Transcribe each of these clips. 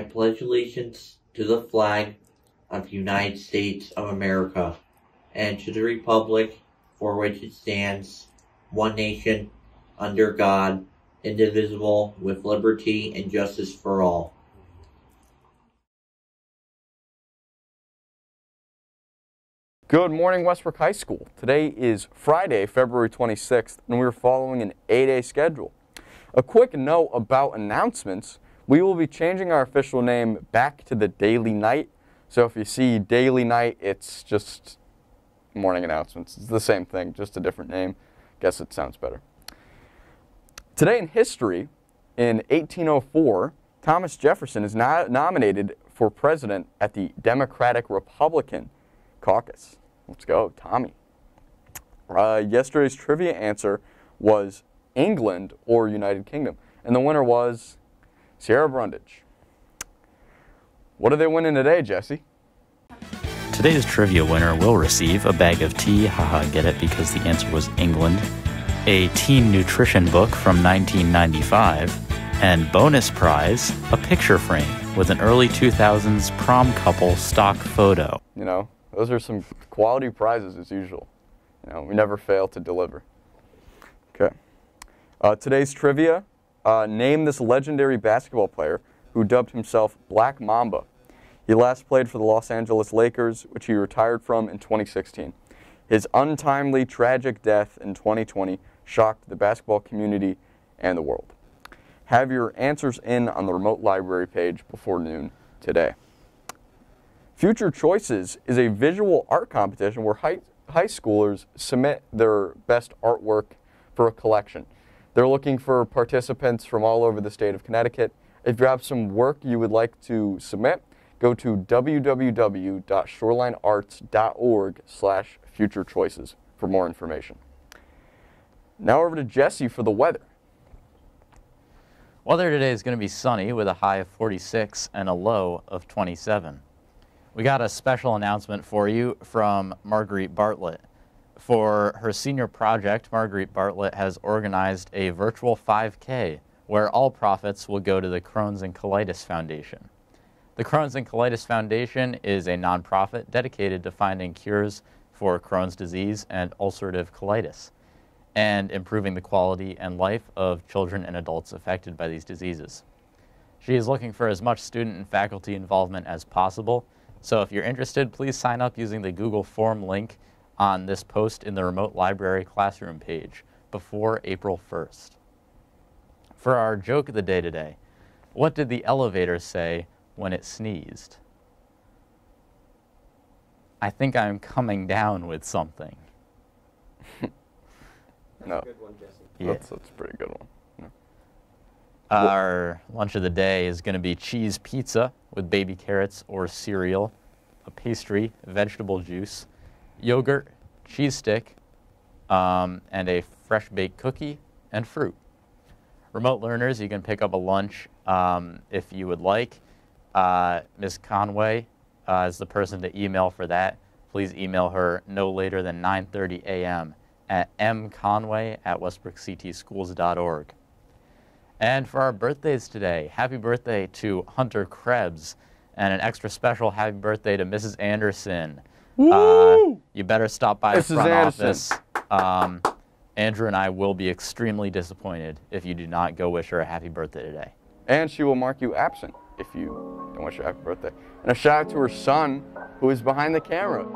I pledge allegiance to the flag of the United States of America and to the republic for which it stands, one nation, under God, indivisible, with liberty and justice for all. Good morning, Westbrook High School. Today is Friday, February 26th, and we're following an 8A schedule. A quick note about announcements. We will be changing our official name back to the Daily Knight. So if you see Daily Knight, it's just morning announcements. It's the same thing, just a different name. Guess it sounds better. Today in history, in 1804, Thomas Jefferson is no nominated for president at the Democratic Republican caucus. Let's go, Tommy. Uh, yesterday's trivia answer was England or United Kingdom, and the winner was Sierra Brundage. What are they winning today, Jesse? Today's trivia winner will receive a bag of tea, haha, get it because the answer was England, a teen nutrition book from 1995, and bonus prize, a picture frame with an early 2000s prom couple stock photo. You know, those are some quality prizes as usual. You know, we never fail to deliver. Okay. Uh, today's trivia, uh, name this legendary basketball player who dubbed himself Black Mamba. He last played for the Los Angeles Lakers, which he retired from in 2016. His untimely, tragic death in 2020 shocked the basketball community and the world. Have your answers in on the remote library page before noon today. Future Choices is a visual art competition where high, high schoolers submit their best artwork for a collection. They're looking for participants from all over the state of Connecticut. If you have some work you would like to submit, go to www.shorelinearts.org slash future choices for more information. Now over to Jesse for the weather. Weather today is going to be sunny with a high of 46 and a low of 27. We got a special announcement for you from Marguerite Bartlett. For her senior project, Marguerite Bartlett has organized a virtual 5K where all profits will go to the Crohn's and Colitis Foundation. The Crohn's and Colitis Foundation is a nonprofit dedicated to finding cures for Crohn's disease and ulcerative colitis and improving the quality and life of children and adults affected by these diseases. She is looking for as much student and faculty involvement as possible so if you're interested, please sign up using the Google form link on this post in the remote library classroom page before April 1st. For our joke of the day today, what did the elevator say when it sneezed? I think I'm coming down with something. no. One, yeah. That's, that's a pretty good one. Our lunch of the day is going to be cheese pizza with baby carrots or cereal, a pastry, vegetable juice, yogurt, cheese stick, um, and a fresh baked cookie and fruit. Remote learners, you can pick up a lunch um, if you would like. Uh, Ms. Conway uh, is the person to email for that. Please email her no later than 9.30 a.m. at mconway at westbrookctschools.org. And for our birthdays today, happy birthday to Hunter Krebs and an extra special happy birthday to Mrs. Anderson. Uh, you better stop by Mrs. the front office. Um, Andrew and I will be extremely disappointed if you do not go wish her a happy birthday today. And she will mark you absent if you don't wish her a happy birthday. And a shout out to her son, who is behind the camera.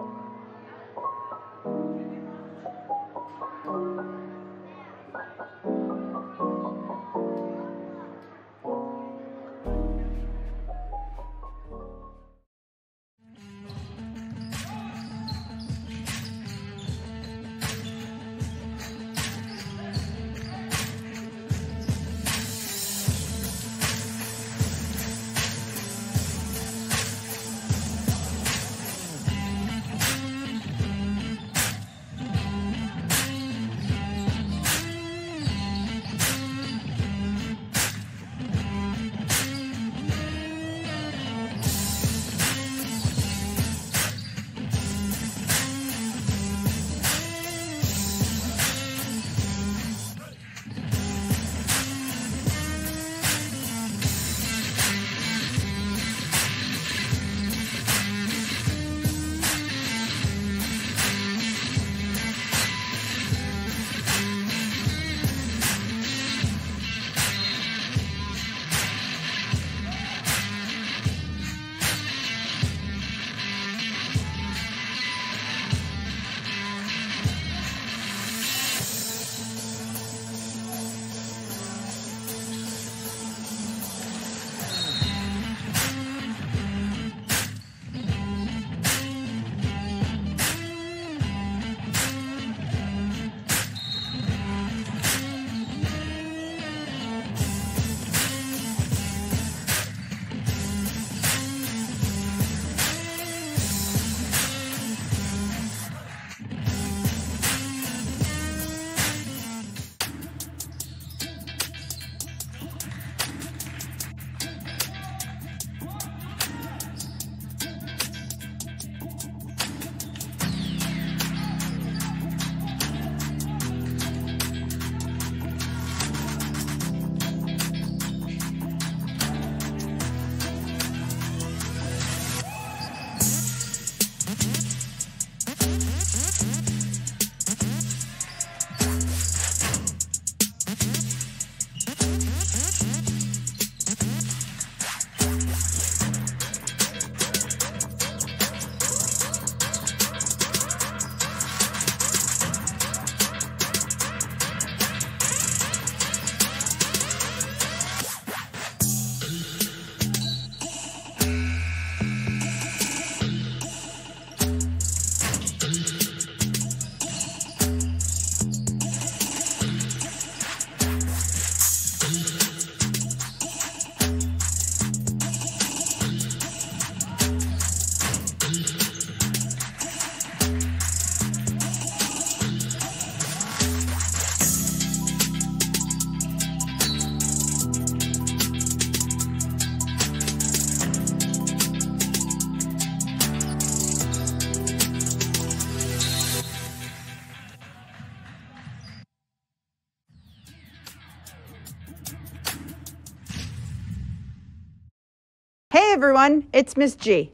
Everyone, it's Miss G.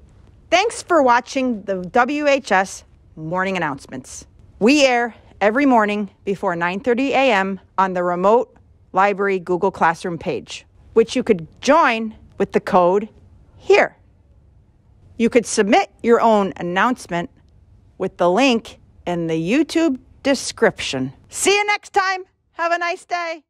Thanks for watching the WHS morning announcements. We air every morning before 9:30 a.m. on the remote library Google Classroom page, which you could join with the code here. You could submit your own announcement with the link in the YouTube description. See you next time. Have a nice day.